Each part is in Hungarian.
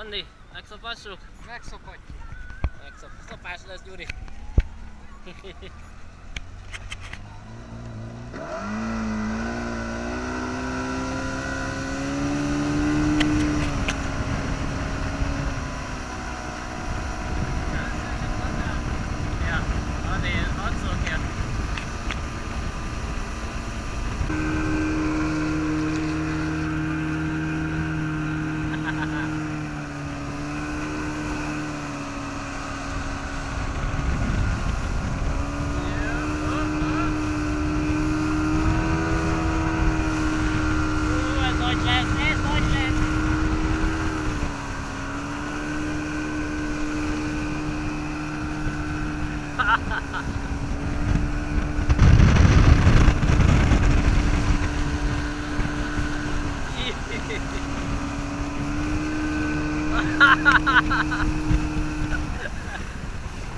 Andi, megszopassuk? Megszopatjuk. Megszop. Szopás lesz, Gyuri. Ú, ez nagy lesz, ez nagy lesz!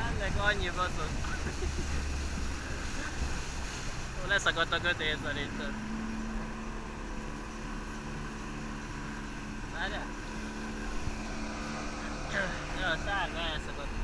Ennek annyi baszok. Leszakadt a kötél szerintem. Ano? no, saan? Kaya sa bato.